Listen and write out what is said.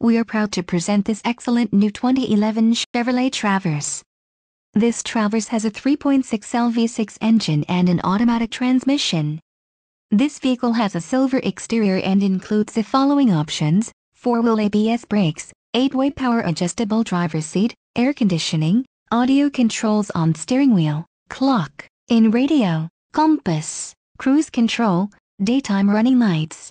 we are proud to present this excellent new 2011 Chevrolet Traverse. This Traverse has a 3.6L V6 engine and an automatic transmission. This vehicle has a silver exterior and includes the following options, 4-wheel ABS brakes, 8-way power adjustable driver seat, air conditioning, audio controls on steering wheel, clock, in radio, compass, cruise control, daytime running lights.